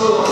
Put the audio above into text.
서로